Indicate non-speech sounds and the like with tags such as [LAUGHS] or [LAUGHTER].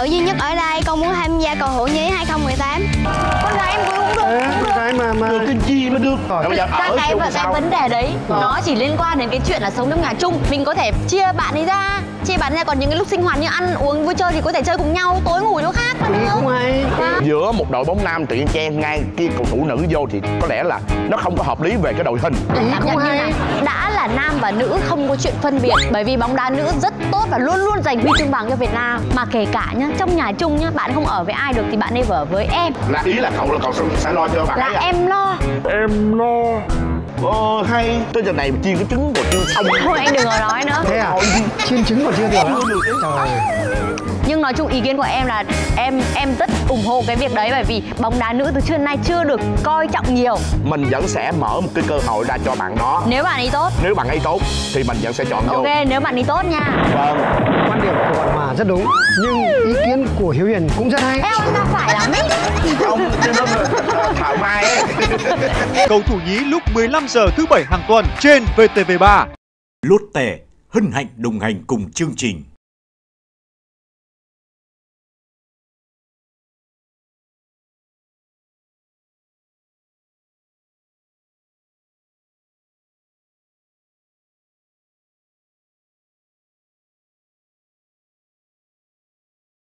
nữ duy nhất ở đây, con muốn tham gia cầu thủ nhí 2018 mà mà cái gì mới được? Rồi. bây giờ các ở cái và cái vấn đề đấy nó chỉ liên quan đến cái chuyện là sống trong nhà chung. Mình có thể chia bạn ấy ra chia bạn ra. Còn những cái lúc sinh hoạt như ăn uống vui chơi thì có thể chơi cùng nhau tối ngủ chỗ khác mà được cũng hay giữa một đội bóng nam tự nhiên chen ngay kia cầu thủ nữ vô thì có lẽ là nó không có hợp lý về cái đội hình. Ý cảm cũng nhận như đã là và nữ không có chuyện phân biệt. Bởi vì bóng đá nữ rất tốt và luôn luôn giành huy chương vàng cho Việt Nam. Mà kể cả nhá trong nhà chung nhá bạn không ở với ai được thì bạn nên ở với em. Là ý là cậu là cậu sẽ- sẽ lo cho bạn là ấy à? em lo. Em lo ờ hay. Tới giờ này mà chiên cái trứng còn chưa xong thôi anh đừng có nói nữa. Thế à? Chiên trứng còn chưa được á trời nhưng nói chung ý kiến của em là em em rất ủng hộ cái việc đấy bởi vì bóng đá nữ từ trước nay chưa được coi trọng nhiều. Mình vẫn sẽ mở một cái cơ hội ra cho bạn đó. Nếu bạn ấy tốt. Nếu bạn ấy tốt thì mình vẫn sẽ chọn vô. Ok nếu bạn ấy tốt nha. Vâng. Quan điểm của bạn Hòa rất đúng nhưng ý kiến của Hiếu Hiền cũng rất hay. Em không ta phải lắm ấy? Không thảo mai ấy [LAUGHS] Cầu thủ nhí lúc 15 giờ thứ bảy hàng tuần trên VTV3. Lotte hân hạnh đồng hành cùng chương trình.